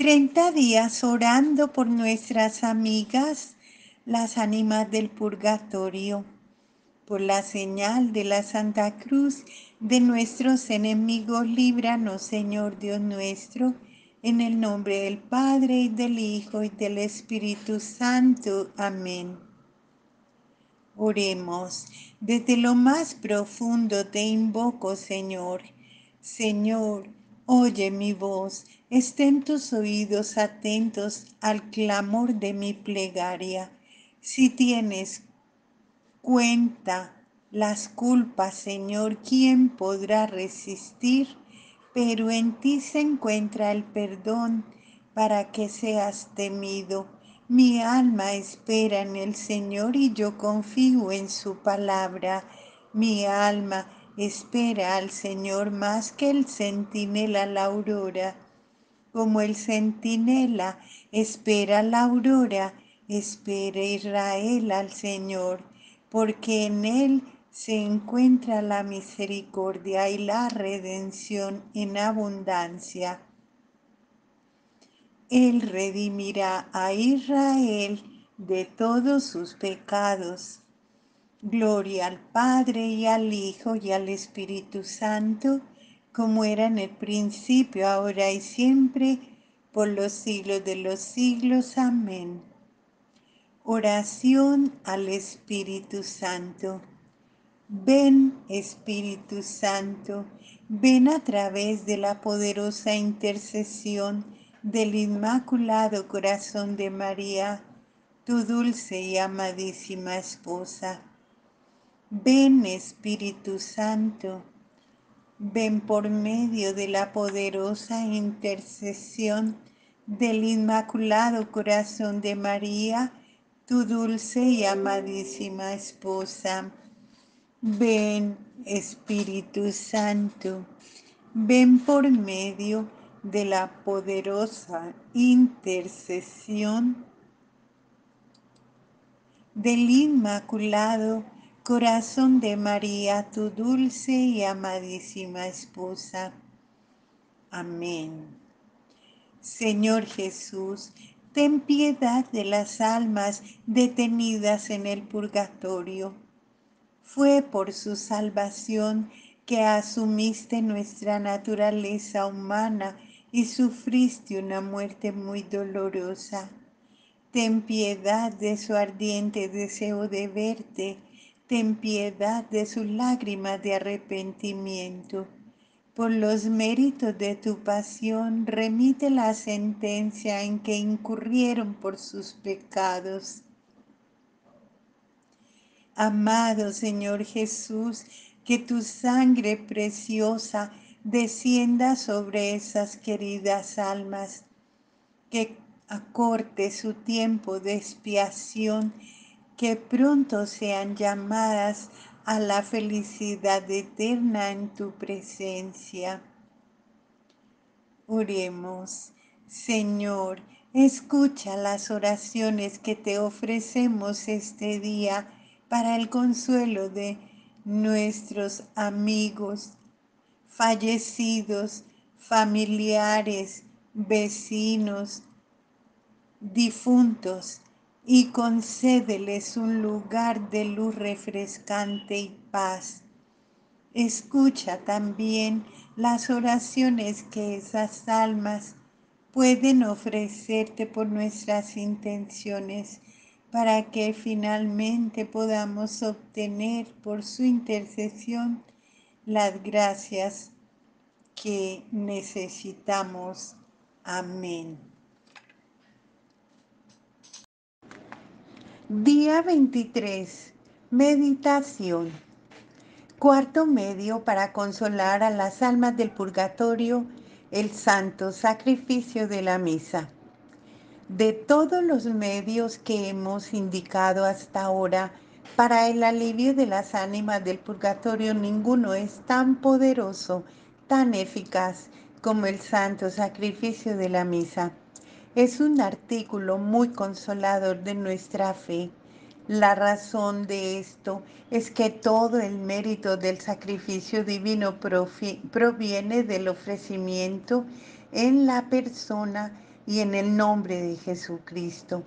30 días orando por nuestras amigas, las ánimas del purgatorio, por la señal de la Santa Cruz de nuestros enemigos, líbranos, Señor Dios nuestro, en el nombre del Padre y del Hijo y del Espíritu Santo. Amén. Oremos. Desde lo más profundo te invoco, Señor. Señor, Oye mi voz, estén tus oídos atentos al clamor de mi plegaria. Si tienes cuenta las culpas, Señor, ¿quién podrá resistir? Pero en ti se encuentra el perdón para que seas temido. Mi alma espera en el Señor y yo confío en su palabra. Mi alma espera al Señor más que el centinela la aurora. Como el centinela espera la aurora, espera Israel al Señor, porque en él se encuentra la misericordia y la redención en abundancia. Él redimirá a Israel de todos sus pecados Gloria al Padre y al Hijo y al Espíritu Santo, como era en el principio, ahora y siempre, por los siglos de los siglos. Amén. Oración al Espíritu Santo. Ven, Espíritu Santo, ven a través de la poderosa intercesión del Inmaculado Corazón de María, tu dulce y amadísima esposa Ven Espíritu Santo, ven por medio de la poderosa intercesión del Inmaculado Corazón de María, tu dulce y amadísima esposa. Ven Espíritu Santo, ven por medio de la poderosa intercesión del Inmaculado Corazón de María, tu dulce y amadísima esposa. Amén. Señor Jesús, ten piedad de las almas detenidas en el purgatorio. Fue por su salvación que asumiste nuestra naturaleza humana y sufriste una muerte muy dolorosa. Ten piedad de su ardiente deseo de verte ten piedad de sus lágrimas de arrepentimiento. Por los méritos de tu pasión, remite la sentencia en que incurrieron por sus pecados. Amado Señor Jesús, que tu sangre preciosa descienda sobre esas queridas almas, que acorte su tiempo de expiación que pronto sean llamadas a la felicidad eterna en tu presencia. Oremos, Señor, escucha las oraciones que te ofrecemos este día para el consuelo de nuestros amigos, fallecidos, familiares, vecinos, difuntos y concédeles un lugar de luz refrescante y paz. Escucha también las oraciones que esas almas pueden ofrecerte por nuestras intenciones para que finalmente podamos obtener por su intercesión las gracias que necesitamos. Amén. Día 23. Meditación. Cuarto medio para consolar a las almas del purgatorio, el santo sacrificio de la misa. De todos los medios que hemos indicado hasta ahora para el alivio de las ánimas del purgatorio, ninguno es tan poderoso, tan eficaz como el santo sacrificio de la misa es un artículo muy consolador de nuestra fe. La razón de esto es que todo el mérito del sacrificio divino proviene del ofrecimiento en la persona y en el nombre de Jesucristo.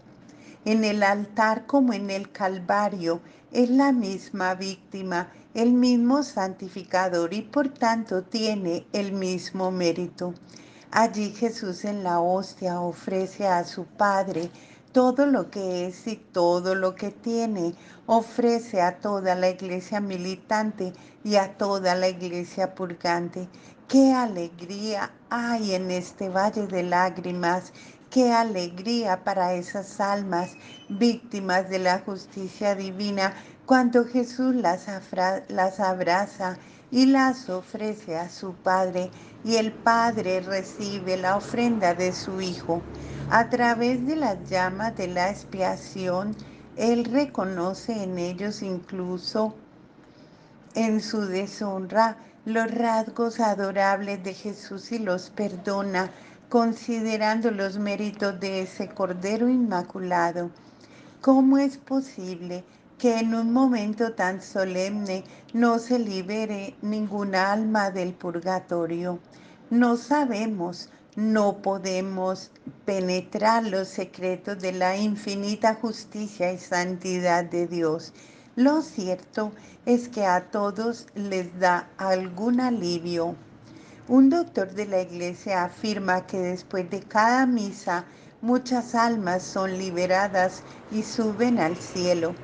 En el altar como en el Calvario es la misma víctima, el mismo santificador y por tanto tiene el mismo mérito. Allí Jesús en la hostia ofrece a su Padre todo lo que es y todo lo que tiene. Ofrece a toda la iglesia militante y a toda la iglesia purgante. Qué alegría hay en este valle de lágrimas. Qué alegría para esas almas víctimas de la justicia divina cuando Jesús las, las abraza y las ofrece a su Padre y el Padre recibe la ofrenda de su Hijo. A través de las llamas de la expiación, Él reconoce en ellos incluso en su deshonra los rasgos adorables de Jesús y los perdona, considerando los méritos de ese Cordero Inmaculado. ¿Cómo es posible que en un momento tan solemne no se libere ninguna alma del purgatorio? No sabemos, no podemos penetrar los secretos de la infinita justicia y santidad de Dios. Lo cierto es que a todos les da algún alivio. Un doctor de la iglesia afirma que después de cada misa muchas almas son liberadas y suben al cielo.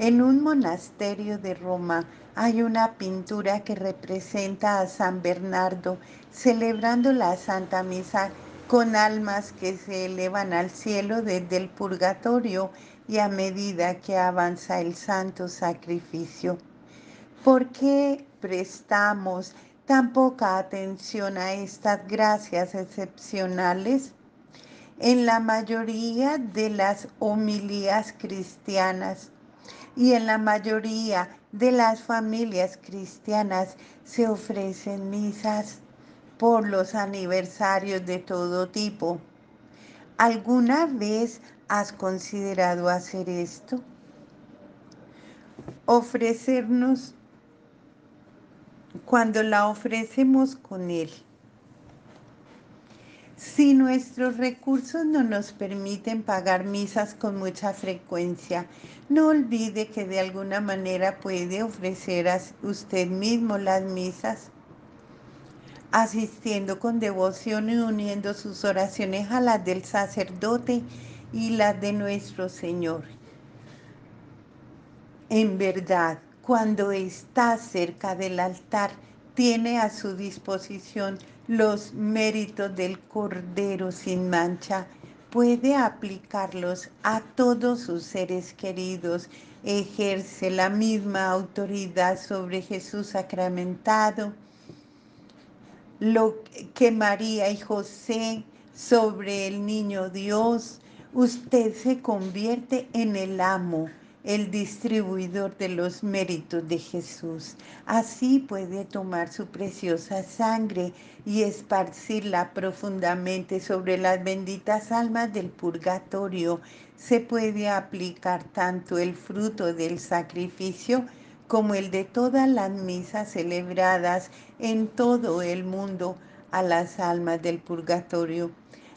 En un monasterio de Roma hay una pintura que representa a San Bernardo celebrando la Santa Misa con almas que se elevan al cielo desde el purgatorio y a medida que avanza el santo sacrificio. ¿Por qué prestamos tan poca atención a estas gracias excepcionales? En la mayoría de las homilías cristianas y en la mayoría de las familias cristianas se ofrecen misas por los aniversarios de todo tipo. ¿Alguna vez has considerado hacer esto? Ofrecernos cuando la ofrecemos con Él. Si nuestros recursos no nos permiten pagar misas con mucha frecuencia, no olvide que de alguna manera puede ofrecer a usted mismo las misas, asistiendo con devoción y uniendo sus oraciones a las del sacerdote y las de nuestro Señor. En verdad, cuando está cerca del altar, tiene a su disposición los méritos del Cordero sin mancha, puede aplicarlos a todos sus seres queridos, ejerce la misma autoridad sobre Jesús sacramentado, lo que María y José sobre el niño Dios, usted se convierte en el amo el distribuidor de los méritos de Jesús. Así puede tomar su preciosa sangre y esparcirla profundamente sobre las benditas almas del purgatorio. Se puede aplicar tanto el fruto del sacrificio como el de todas las misas celebradas en todo el mundo a las almas del purgatorio.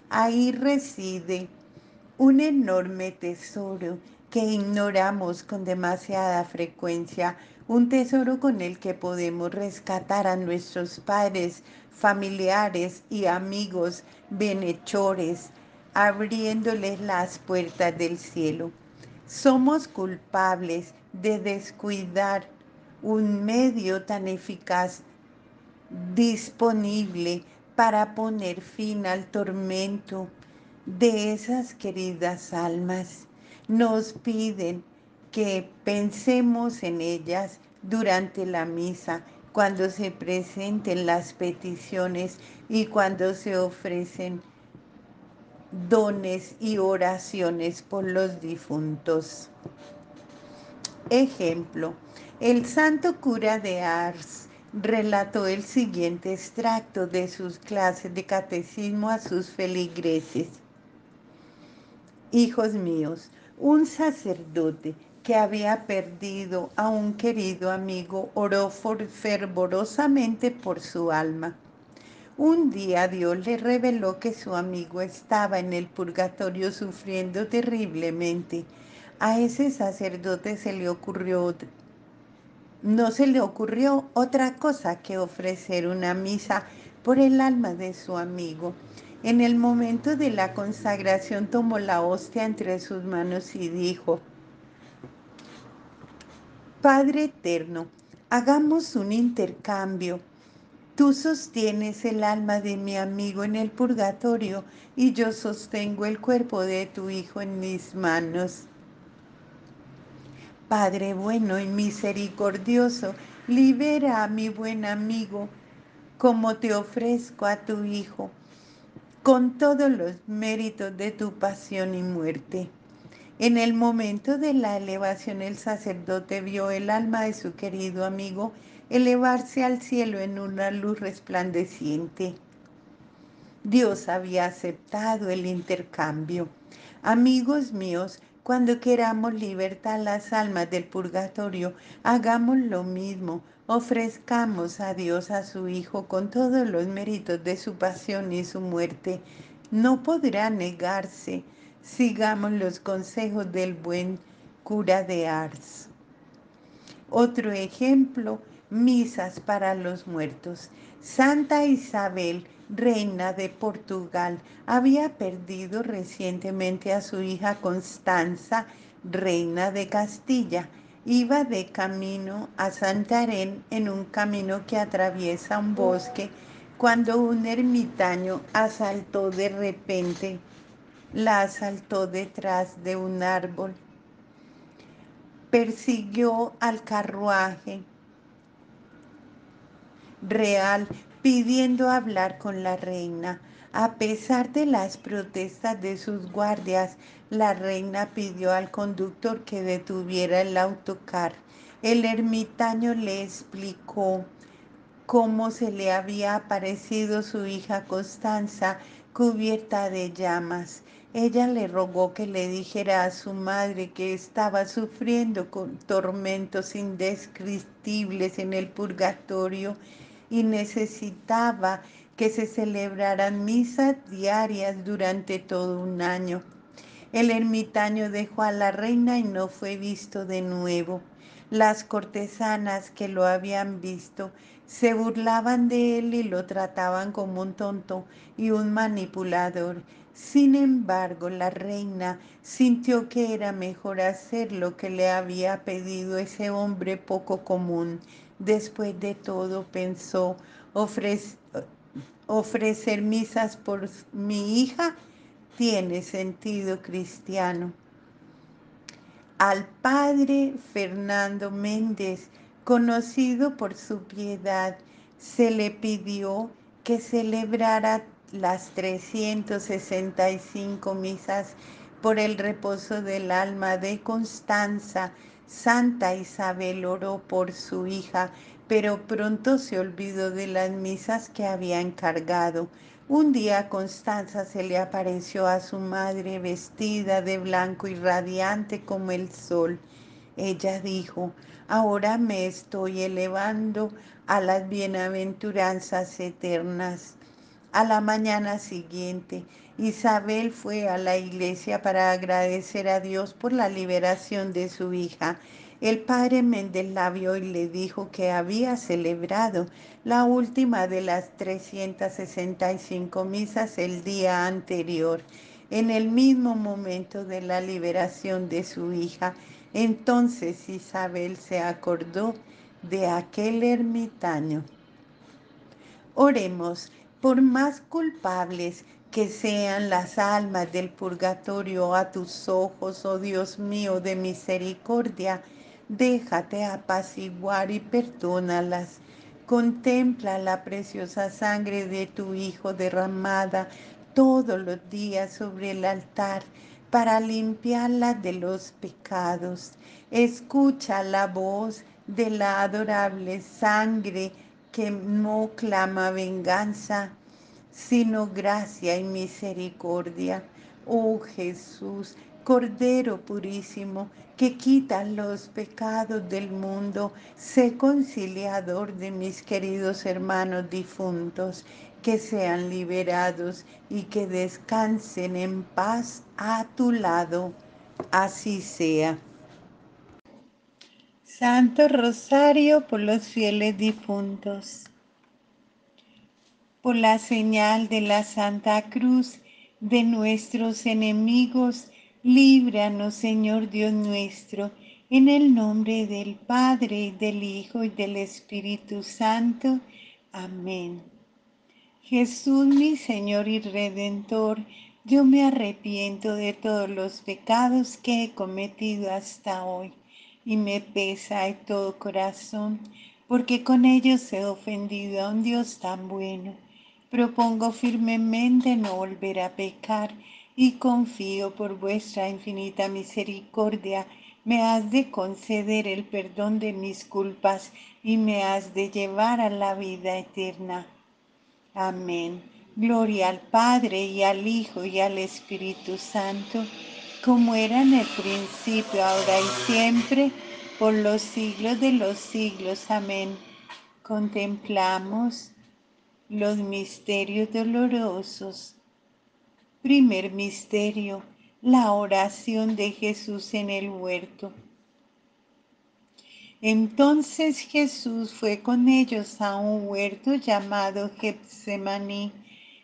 Ahí reside un enorme tesoro que ignoramos con demasiada frecuencia, un tesoro con el que podemos rescatar a nuestros padres, familiares y amigos benhechores, abriéndoles las puertas del cielo. Somos culpables de descuidar un medio tan eficaz disponible para poner fin al tormento de esas queridas almas nos piden que pensemos en ellas durante la misa, cuando se presenten las peticiones y cuando se ofrecen dones y oraciones por los difuntos. Ejemplo, el santo cura de Ars relató el siguiente extracto de sus clases de catecismo a sus feligreses. Hijos míos, un sacerdote que había perdido a un querido amigo oró fervorosamente por su alma. Un día Dios le reveló que su amigo estaba en el purgatorio sufriendo terriblemente. A ese sacerdote se le ocurrió no se le ocurrió otra cosa que ofrecer una misa por el alma de su amigo. En el momento de la consagración tomó la hostia entre sus manos y dijo, Padre eterno, hagamos un intercambio. Tú sostienes el alma de mi amigo en el purgatorio y yo sostengo el cuerpo de tu hijo en mis manos. Padre bueno y misericordioso, libera a mi buen amigo como te ofrezco a tu Hijo, con todos los méritos de tu pasión y muerte. En el momento de la elevación el sacerdote vio el alma de su querido amigo elevarse al cielo en una luz resplandeciente. Dios había aceptado el intercambio. Amigos míos, cuando queramos libertar las almas del purgatorio, hagamos lo mismo. Ofrezcamos a Dios a su Hijo con todos los méritos de su pasión y su muerte. No podrá negarse. Sigamos los consejos del buen cura de Ars. Otro ejemplo, misas para los muertos. Santa Isabel reina de Portugal, había perdido recientemente a su hija Constanza, reina de Castilla. Iba de camino a Santarén en un camino que atraviesa un bosque cuando un ermitaño asaltó de repente, la asaltó detrás de un árbol. Persiguió al carruaje real pidiendo hablar con la reina. A pesar de las protestas de sus guardias, la reina pidió al conductor que detuviera el autocar. El ermitaño le explicó cómo se le había aparecido su hija Constanza cubierta de llamas. Ella le rogó que le dijera a su madre que estaba sufriendo con tormentos indescriptibles en el purgatorio y necesitaba que se celebraran misas diarias durante todo un año. El ermitaño dejó a la reina y no fue visto de nuevo. Las cortesanas que lo habían visto se burlaban de él y lo trataban como un tonto y un manipulador. Sin embargo, la reina sintió que era mejor hacer lo que le había pedido ese hombre poco común Después de todo, pensó, ofrecer misas por mi hija tiene sentido cristiano. Al padre Fernando Méndez, conocido por su piedad, se le pidió que celebrara las 365 misas por el reposo del alma de Constanza, Santa Isabel oró por su hija, pero pronto se olvidó de las misas que había encargado. Un día Constanza se le apareció a su madre vestida de blanco y radiante como el sol. Ella dijo, ahora me estoy elevando a las bienaventuranzas eternas. A la mañana siguiente, Isabel fue a la iglesia para agradecer a Dios por la liberación de su hija. El padre Méndez la vio y le dijo que había celebrado la última de las 365 misas el día anterior, en el mismo momento de la liberación de su hija. Entonces Isabel se acordó de aquel ermitaño. Oremos por más culpables que sean las almas del purgatorio a tus ojos, oh Dios mío de misericordia, déjate apaciguar y perdónalas. Contempla la preciosa sangre de tu Hijo derramada todos los días sobre el altar para limpiarla de los pecados. Escucha la voz de la adorable sangre que no clama venganza, sino gracia y misericordia. Oh Jesús, Cordero purísimo, que quita los pecados del mundo, sé conciliador de mis queridos hermanos difuntos, que sean liberados y que descansen en paz a tu lado. Así sea. Santo Rosario por los fieles difuntos. Por la señal de la Santa Cruz de nuestros enemigos, líbranos, Señor Dios nuestro, en el nombre del Padre, del Hijo y del Espíritu Santo. Amén. Jesús mi Señor y Redentor, yo me arrepiento de todos los pecados que he cometido hasta hoy y me pesa de todo corazón, porque con ellos he ofendido a un Dios tan bueno. Propongo firmemente no volver a pecar y confío por vuestra infinita misericordia me has de conceder el perdón de mis culpas y me has de llevar a la vida eterna. Amén. Gloria al Padre y al Hijo y al Espíritu Santo, como era en el principio, ahora y siempre, por los siglos de los siglos. Amén. Contemplamos los misterios dolorosos. Primer misterio, la oración de Jesús en el huerto. Entonces Jesús fue con ellos a un huerto llamado Getsemaní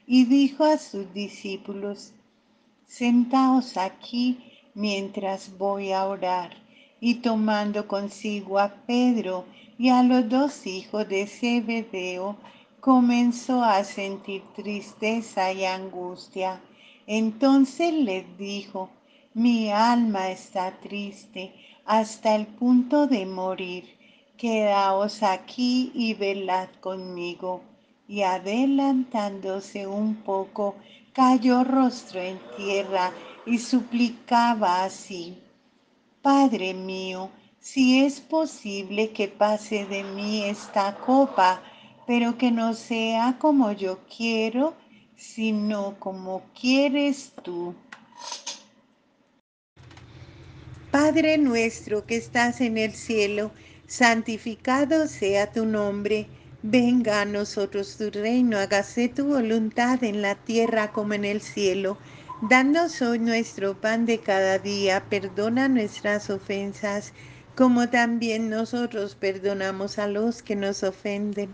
y dijo a sus discípulos, Sentaos aquí mientras voy a orar. Y tomando consigo a Pedro y a los dos hijos de Zebedeo, comenzó a sentir tristeza y angustia. Entonces les dijo, mi alma está triste hasta el punto de morir. Quedaos aquí y velad conmigo. Y adelantándose un poco, cayó rostro en tierra y suplicaba así, Padre mío, si es posible que pase de mí esta copa, pero que no sea como yo quiero, sino como quieres tú. Padre nuestro que estás en el cielo, santificado sea tu nombre. Venga a nosotros tu reino, hágase tu voluntad en la tierra como en el cielo. Danos hoy nuestro pan de cada día, perdona nuestras ofensas, como también nosotros perdonamos a los que nos ofenden.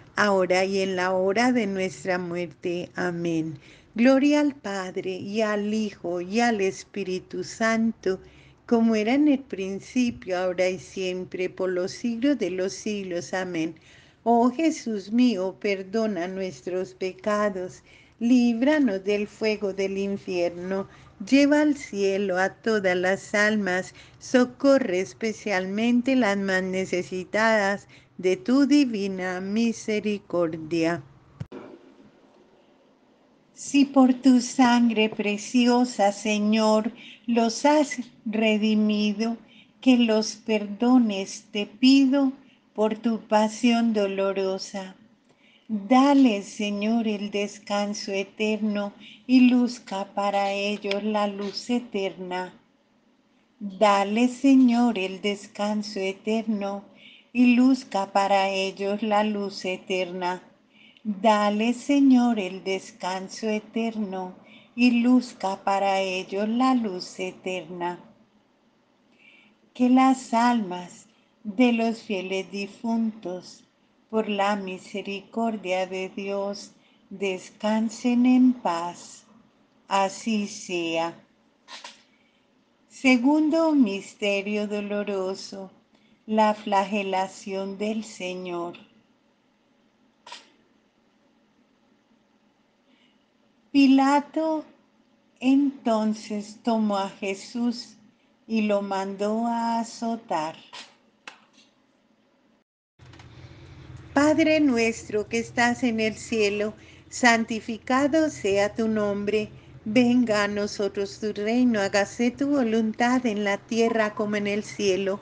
ahora y en la hora de nuestra muerte. Amén. Gloria al Padre y al Hijo y al Espíritu Santo, como era en el principio, ahora y siempre, por los siglos de los siglos. Amén. Oh Jesús mío, perdona nuestros pecados, líbranos del fuego del infierno, lleva al cielo a todas las almas, socorre especialmente las más necesitadas de tu divina misericordia. Si por tu sangre preciosa, Señor, los has redimido, que los perdones te pido por tu pasión dolorosa. Dale, Señor, el descanso eterno y luzca para ellos la luz eterna. Dale, Señor, el descanso eterno y luzca para ellos la luz eterna Dale, Señor, el descanso eterno y luzca para ellos la luz eterna. Que las almas de los fieles difuntos, por la misericordia de Dios, descansen en paz. Así sea. Segundo misterio doloroso, la flagelación del Señor. Pilato entonces tomó a Jesús y lo mandó a azotar. Padre nuestro que estás en el cielo, santificado sea tu nombre, venga a nosotros tu reino, hágase tu voluntad en la tierra como en el cielo.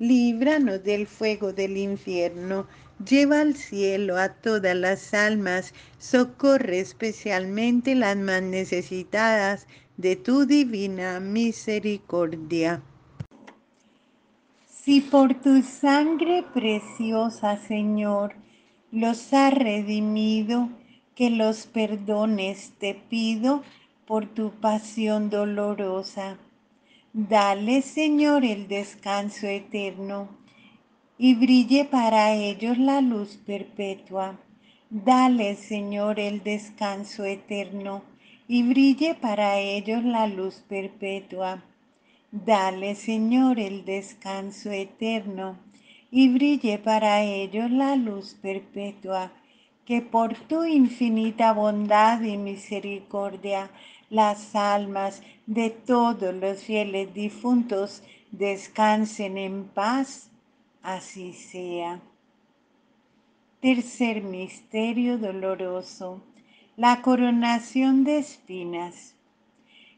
líbranos del fuego del infierno, lleva al cielo a todas las almas, socorre especialmente las más necesitadas de tu divina misericordia. Si por tu sangre preciosa, Señor, los has redimido, que los perdones te pido por tu pasión dolorosa. Dale, Señor, el descanso eterno y brille para ellos la luz perpetua. Dale, Señor, el descanso eterno y brille para ellos la luz perpetua Dale, Señor, el descanso eterno y brille para ellos la luz perpetua, que por tu infinita bondad y misericordia las almas de todos los fieles difuntos descansen en paz. Así sea. Tercer misterio doloroso, la coronación de espinas.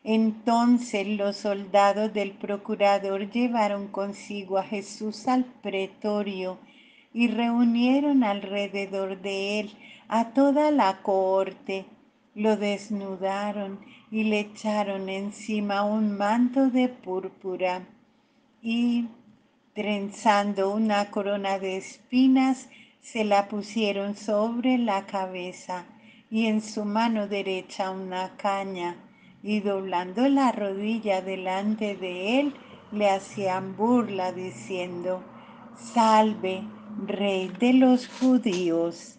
Entonces los soldados del procurador llevaron consigo a Jesús al pretorio y reunieron alrededor de él a toda la cohorte. Lo desnudaron y le echaron encima un manto de púrpura y, trenzando una corona de espinas, se la pusieron sobre la cabeza y en su mano derecha una caña y doblando la rodilla delante de él, le hacían burla diciendo, Salve, Rey de los judíos.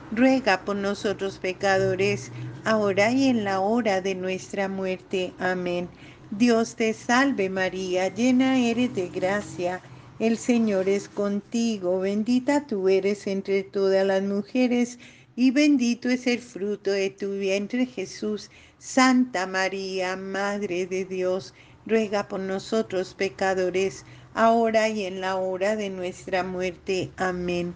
ruega por nosotros pecadores, ahora y en la hora de nuestra muerte. Amén. Dios te salve María, llena eres de gracia. El Señor es contigo, bendita tú eres entre todas las mujeres y bendito es el fruto de tu vientre Jesús. Santa María, Madre de Dios, ruega por nosotros pecadores, ahora y en la hora de nuestra muerte. Amén.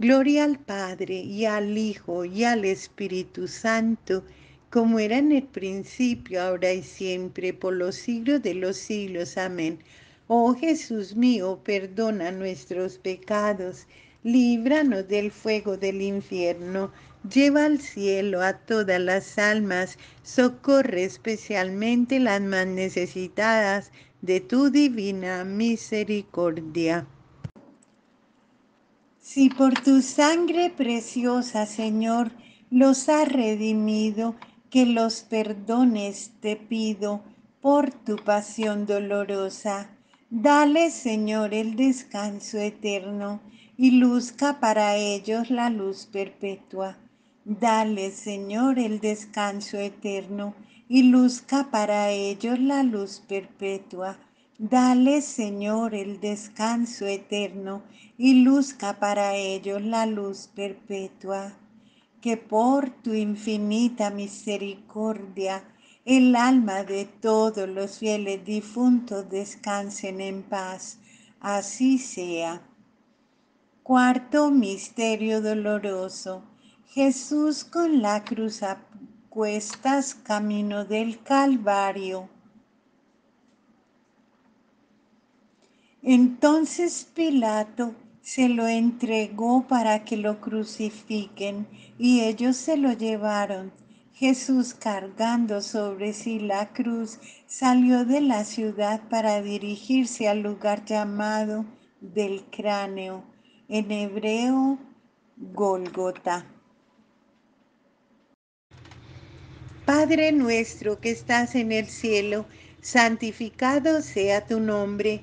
Gloria al Padre y al Hijo y al Espíritu Santo, como era en el principio, ahora y siempre, por los siglos de los siglos. Amén. Oh Jesús mío, perdona nuestros pecados, líbranos del fuego del infierno Lleva al cielo a todas las almas, socorre especialmente las más necesitadas de tu divina misericordia. Si por tu sangre preciosa, Señor, los has redimido, que los perdones te pido por tu pasión dolorosa. Dale, Señor, el descanso eterno y luzca para ellos la luz perpetua Dale, Señor, el descanso eterno y luzca para ellos la luz perpetua. Dale, Señor, el descanso eterno y luzca para ellos la luz perpetua. Que por tu infinita misericordia el alma de todos los fieles difuntos descansen en paz. Así sea. Cuarto Misterio Doloroso Jesús con la cruz a cuestas camino del Calvario. Entonces Pilato se lo entregó para que lo crucifiquen y ellos se lo llevaron. Jesús cargando sobre sí la cruz salió de la ciudad para dirigirse al lugar llamado del cráneo, en hebreo Gólgota. Padre nuestro que estás en el cielo, santificado sea tu nombre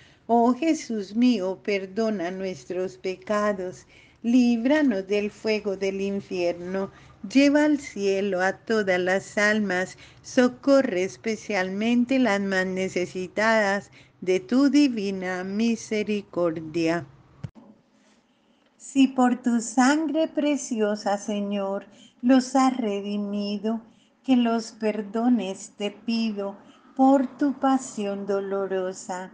Oh Jesús mío, perdona nuestros pecados, líbranos del fuego del infierno, lleva al cielo a todas las almas, socorre especialmente las más necesitadas de tu divina misericordia. Si por tu sangre preciosa, Señor, los has redimido, que los perdones te pido por tu pasión dolorosa.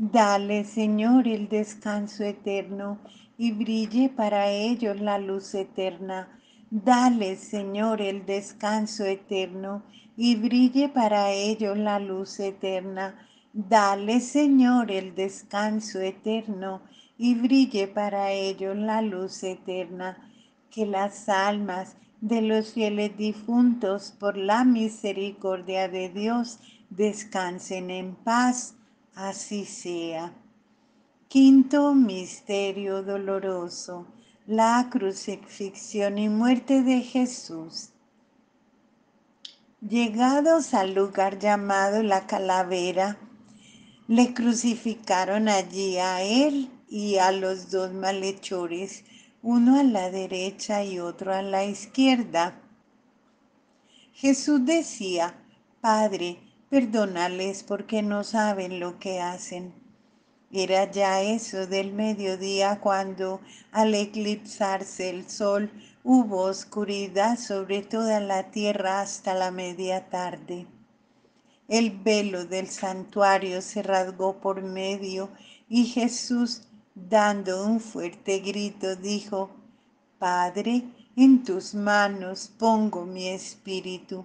Dale, Señor, el descanso eterno y brille para ellos la luz eterna. Dale, Señor, el descanso eterno y brille para ellos la luz eterna. Dale, Señor, el descanso eterno y brille para ellos la luz eterna, que las almas de los fieles difuntos por la misericordia de Dios descansen en paz, así sea. Quinto misterio doloroso, la crucifixión y muerte de Jesús. Llegados al lugar llamado la calavera, le crucificaron allí a él y a los dos malhechores, uno a la derecha y otro a la izquierda. Jesús decía, Padre, perdónales porque no saben lo que hacen. Era ya eso del mediodía cuando, al eclipsarse el sol, hubo oscuridad sobre toda la tierra hasta la media tarde. El velo del santuario se rasgó por medio y Jesús dando un fuerte grito, dijo, Padre, en tus manos pongo mi espíritu.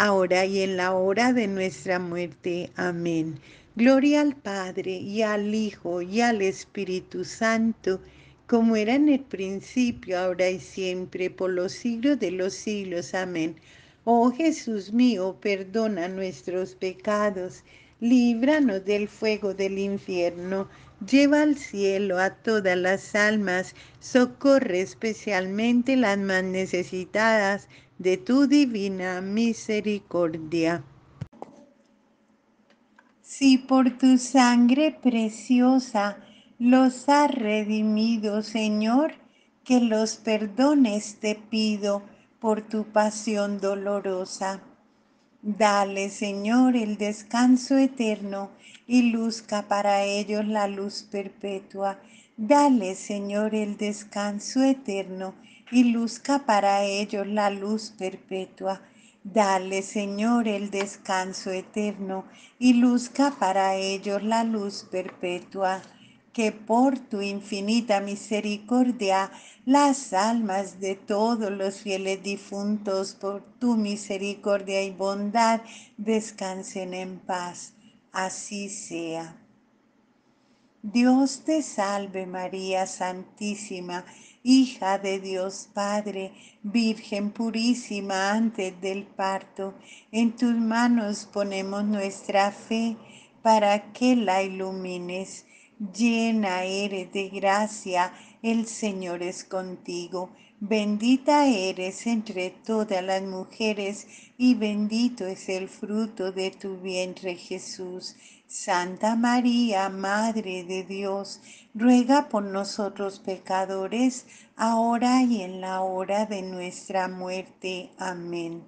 ahora y en la hora de nuestra muerte. Amén. Gloria al Padre y al Hijo y al Espíritu Santo, como era en el principio, ahora y siempre, por los siglos de los siglos. Amén. Oh Jesús mío, perdona nuestros pecados, líbranos del fuego del infierno, lleva al cielo a todas las almas, socorre especialmente las más necesitadas de tu divina misericordia. Si por tu sangre preciosa los has redimido, Señor, que los perdones te pido por tu pasión dolorosa. Dale, Señor, el descanso eterno y luzca para ellos la luz perpetua. Dale, Señor, el descanso eterno y luzca para ellos la luz perpetua. Dale, Señor, el descanso eterno y luzca para ellos la luz perpetua. Que por tu infinita misericordia las almas de todos los fieles difuntos, por tu misericordia y bondad, descansen en paz. Así sea. Dios te salve María Santísima hija de Dios Padre, Virgen purísima antes del parto, en tus manos ponemos nuestra fe para que la ilumines. Llena eres de gracia, el Señor es contigo. Bendita eres entre todas las mujeres y bendito es el fruto de tu vientre Jesús. Santa María, Madre de Dios, ruega por nosotros pecadores, ahora y en la hora de nuestra muerte. Amén.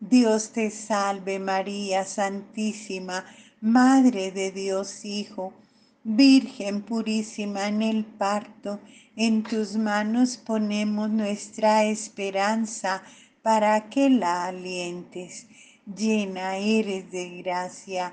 Dios te salve María Santísima, Madre de Dios Hijo, Virgen purísima en el parto, en tus manos ponemos nuestra esperanza para que la alientes llena eres de gracia,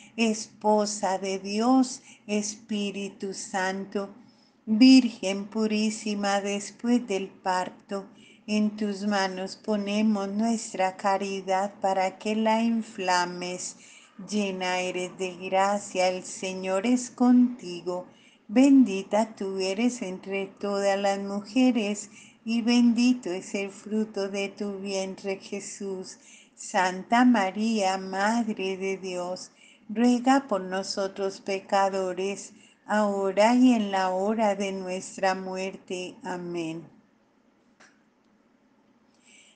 Esposa de Dios, Espíritu Santo, Virgen purísima después del parto, en tus manos ponemos nuestra caridad para que la inflames. Llena eres de gracia, el Señor es contigo. Bendita tú eres entre todas las mujeres y bendito es el fruto de tu vientre Jesús. Santa María, Madre de Dios, ruega por nosotros pecadores, ahora y en la hora de nuestra muerte. Amén.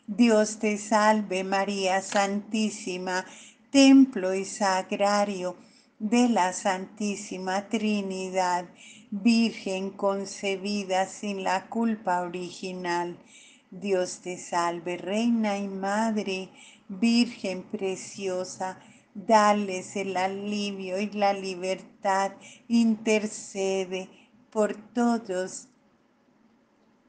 Dios te salve María Santísima, templo y sagrario de la Santísima Trinidad, Virgen concebida sin la culpa original. Dios te salve, Reina y Madre, Virgen preciosa, dales el alivio y la libertad, intercede por todos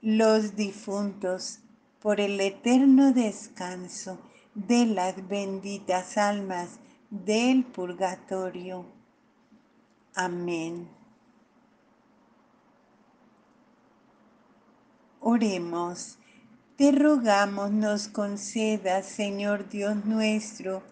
los difuntos, por el eterno descanso de las benditas almas del purgatorio. Amén. Oremos. te rogamos nos conceda, Señor Dios nuestro,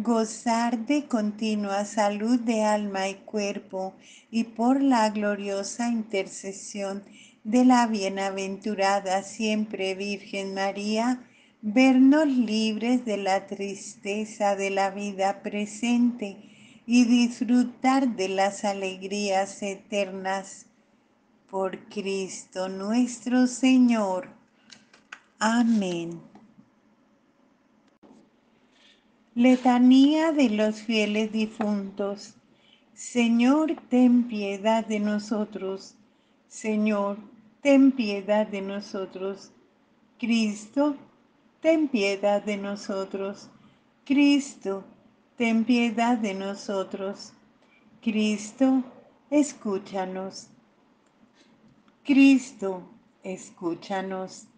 gozar de continua salud de alma y cuerpo, y por la gloriosa intercesión de la bienaventurada siempre Virgen María, vernos libres de la tristeza de la vida presente y disfrutar de las alegrías eternas. Por Cristo nuestro Señor. Amén. Letanía de los fieles difuntos. Señor, ten piedad de nosotros. Señor, ten piedad de nosotros. Cristo, ten piedad de nosotros. Cristo, ten piedad de nosotros. Cristo, escúchanos. Cristo, escúchanos.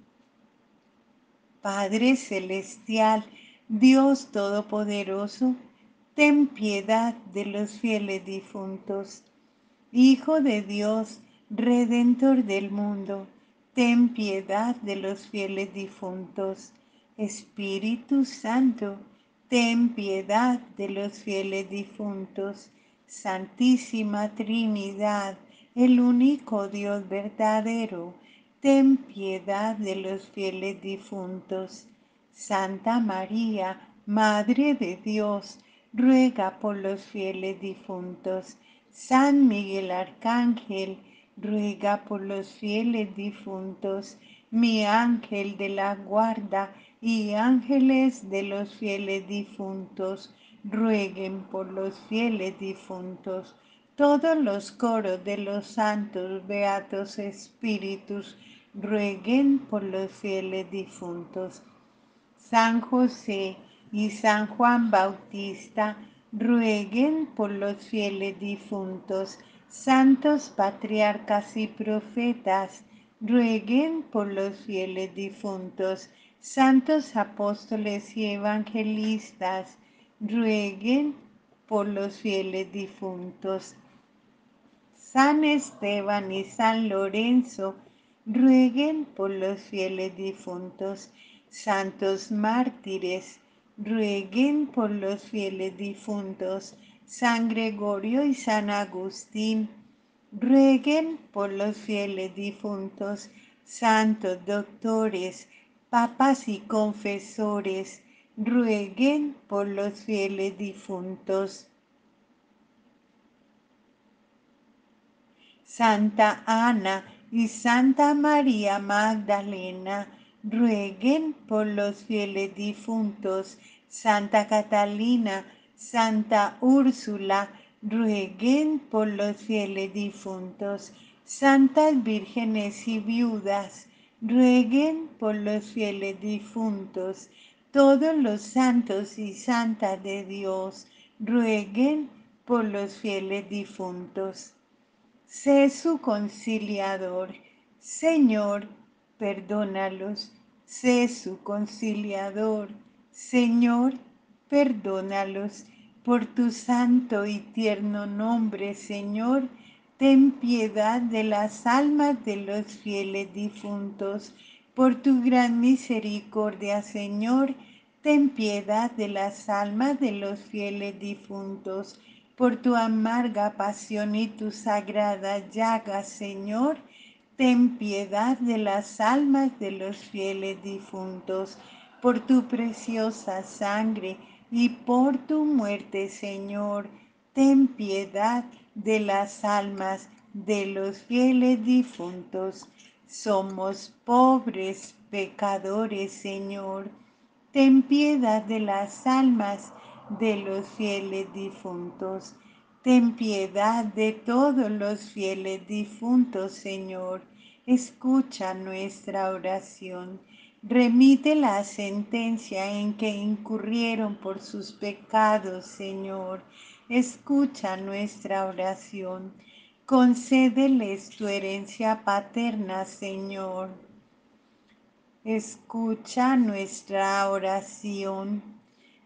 Padre Celestial, Dios Todopoderoso, ten piedad de los fieles difuntos. Hijo de Dios, Redentor del mundo, ten piedad de los fieles difuntos. Espíritu Santo, ten piedad de los fieles difuntos. Santísima Trinidad, el único Dios verdadero, ten piedad de los fieles difuntos. Santa María, Madre de Dios, ruega por los fieles difuntos. San Miguel Arcángel, ruega por los fieles difuntos. Mi ángel de la guarda y ángeles de los fieles difuntos, rueguen por los fieles difuntos. Todos los coros de los santos beatos espíritus, rueguen por los fieles difuntos. San José y San Juan Bautista, rueguen por los fieles difuntos. Santos patriarcas y profetas, rueguen por los fieles difuntos. Santos apóstoles y evangelistas, rueguen por los fieles difuntos. San Esteban y San Lorenzo, rueguen por los fieles difuntos, santos mártires, rueguen por los fieles difuntos, San Gregorio y San Agustín, rueguen por los fieles difuntos, santos doctores, papas y confesores, rueguen por los fieles difuntos. Santa Ana, y Santa María Magdalena, rueguen por los fieles difuntos. Santa Catalina, Santa Úrsula, rueguen por los fieles difuntos. Santas vírgenes y viudas, rueguen por los fieles difuntos. Todos los santos y santas de Dios, rueguen por los fieles difuntos sé su conciliador. Señor, perdónalos, sé su conciliador. Señor, perdónalos. Por tu santo y tierno nombre, Señor, ten piedad de las almas de los fieles difuntos. Por tu gran misericordia, Señor, ten piedad de las almas de los fieles difuntos por tu amarga pasión y tu sagrada llaga, Señor, ten piedad de las almas de los fieles difuntos, por tu preciosa sangre y por tu muerte, Señor, ten piedad de las almas de los fieles difuntos. Somos pobres pecadores, Señor, ten piedad de las almas de los fieles difuntos. Ten piedad de todos los fieles difuntos, Señor. Escucha nuestra oración. Remite la sentencia en que incurrieron por sus pecados, Señor. Escucha nuestra oración. Concédeles tu herencia paterna, Señor. Escucha nuestra oración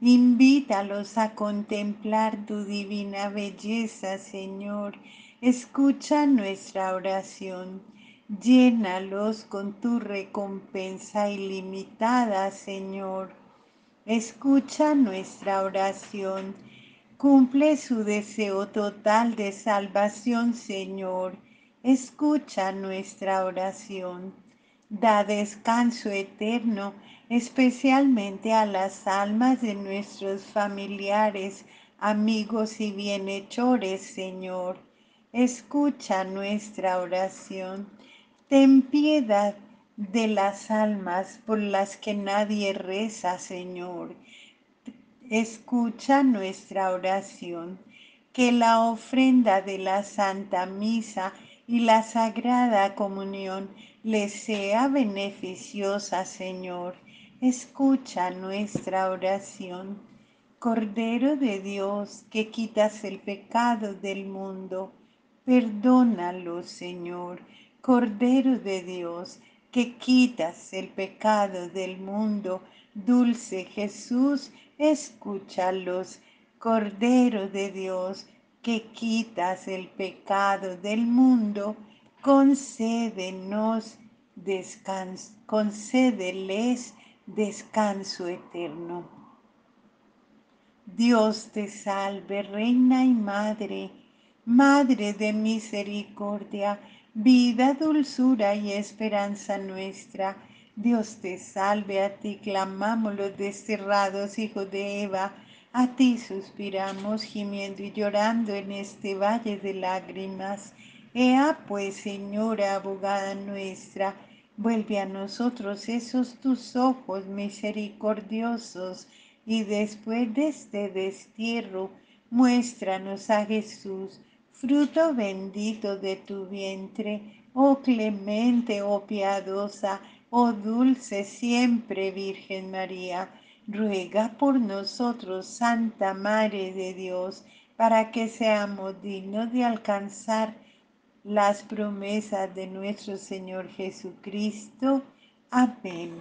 Invítalos a contemplar tu divina belleza, Señor. Escucha nuestra oración. Llénalos con tu recompensa ilimitada, Señor. Escucha nuestra oración. Cumple su deseo total de salvación, Señor. Escucha nuestra oración. Da descanso eterno, especialmente a las almas de nuestros familiares, amigos y bienhechores, Señor. Escucha nuestra oración Ten piedad de las almas por las que nadie reza, Señor. Escucha nuestra oración. Que la ofrenda de la Santa Misa y la Sagrada Comunión les sea beneficiosa, Señor. Escucha nuestra oración. Cordero de Dios, que quitas el pecado del mundo, perdónalo, Señor Cordero de Dios, que quitas el pecado del mundo, dulce Jesús, escúchalos. Cordero de Dios, que quitas el pecado del mundo, concédenos descanso, concédeles descanso eterno. Dios te salve, Reina y Madre, Madre de misericordia, vida, dulzura y esperanza nuestra. Dios te salve, a ti clamamos los desterrados hijos de Eva, a ti suspiramos gimiendo y llorando en este valle de lágrimas. Ea pues, Señora, abogada nuestra, vuelve a nosotros esos tus ojos misericordiosos, y después de este destierro, muéstranos a Jesús fruto bendito de tu vientre, oh clemente, oh piadosa, oh dulce siempre Virgen María, ruega por nosotros, Santa Madre de Dios, para que seamos dignos de alcanzar las promesas de nuestro Señor Jesucristo. Amén.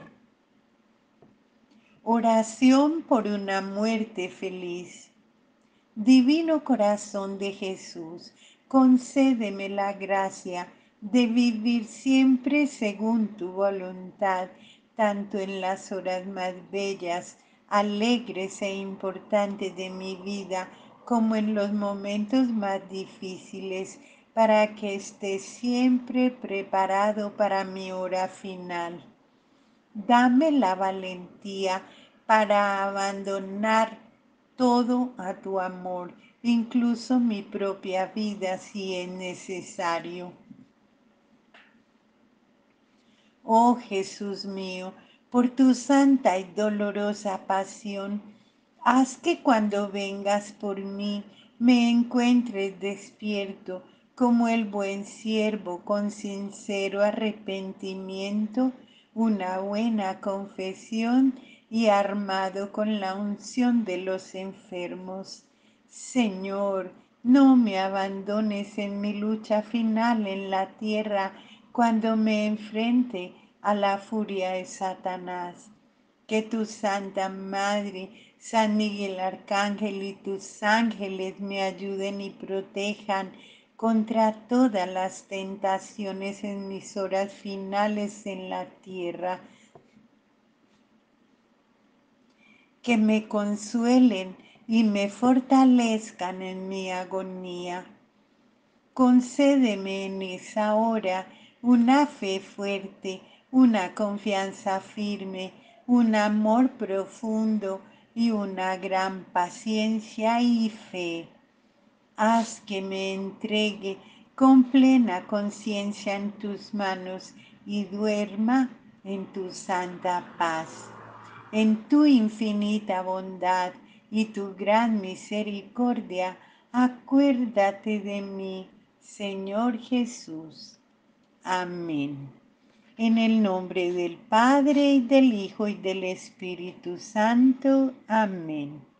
Oración por una muerte feliz. Divino corazón de Jesús, concédeme la gracia de vivir siempre según tu voluntad, tanto en las horas más bellas, alegres e importantes de mi vida, como en los momentos más difíciles, para que esté siempre preparado para mi hora final. Dame la valentía para abandonar todo a tu amor, incluso mi propia vida si es necesario. Oh Jesús mío, por tu santa y dolorosa pasión, haz que cuando vengas por mí me encuentres despierto como el buen siervo con sincero arrepentimiento, una buena confesión y armado con la unción de los enfermos. Señor, no me abandones en mi lucha final en la tierra cuando me enfrente a la furia de Satanás. Que tu Santa Madre, San Miguel Arcángel y tus ángeles me ayuden y protejan contra todas las tentaciones en mis horas finales en la tierra que me consuelen y me fortalezcan en mi agonía. Concédeme en esa hora una fe fuerte, una confianza firme, un amor profundo y una gran paciencia y fe. Haz que me entregue con plena conciencia en tus manos y duerma en tu santa paz en tu infinita bondad y tu gran misericordia, acuérdate de mí, Señor Jesús. Amén. En el nombre del Padre, y del Hijo, y del Espíritu Santo. Amén.